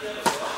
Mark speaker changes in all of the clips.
Speaker 1: Yeah.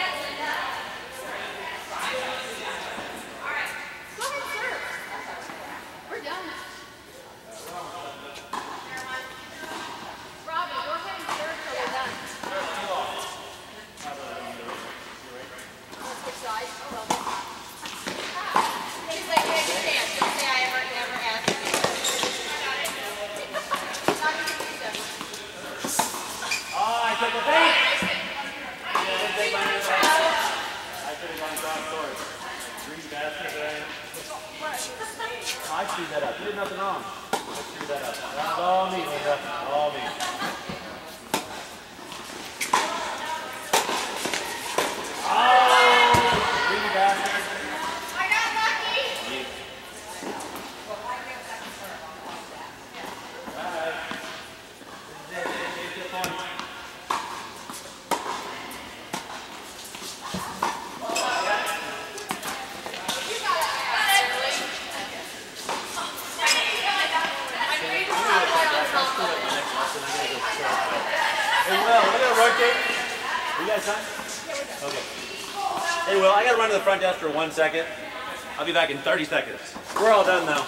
Speaker 1: that up. Nothing wrong. Let's screw that up. That's all me, Linda. All me. Desk for one second. I'll be back in 30 seconds. We're all done now.